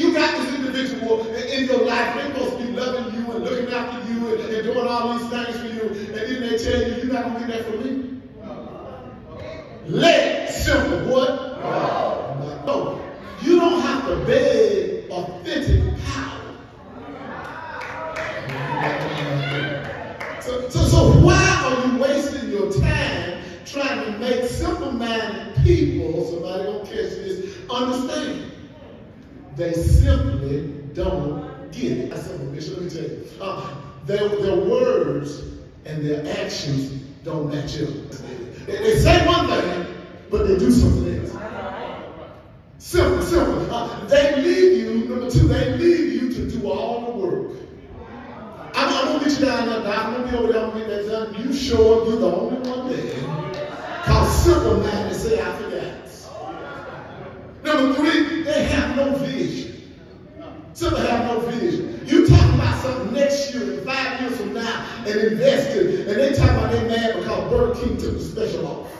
you got this individual in your life, they're supposed to be loving you and looking after you and, and doing all these things for you, and then they tell you, you're not going to get that from me. Let simple what? No. no. You don't have to beg authentic power. So, so, so why are you wasting your time trying to make simple-minded people, somebody don't catch this, understand? They simply don't get it. I That's simple. Let me tell you. Uh, their, words and their actions don't match up. They, they say one thing, but they do something else. Simple, simple. Uh, they leave you, number two, they leave you to do all the work. I'm, I'm gonna get you down there. I'm gonna be over there. I'm gonna get that done. You show up. You're the only one there. Cause simple man to say I forgot. Number three, they have no vision. Simple have no vision. You talk about something next year and five years from now and invested, and they talk about they mad because Burger King took the special off.